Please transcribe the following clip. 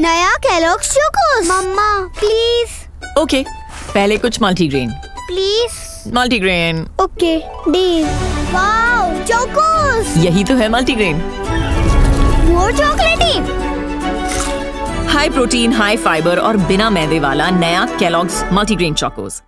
नया Kellogg's Chocos मम्मा please okay पहले कुछ multigrain please multigrain okay deal wow Chocos यही तो है मल्टीग्रेन मोर चॉकलेटी हाई प्रोटीन हाई फाइबर और बिना मैदे वाला नया कैलॉग्स मल्टीग्रेन चॉकोस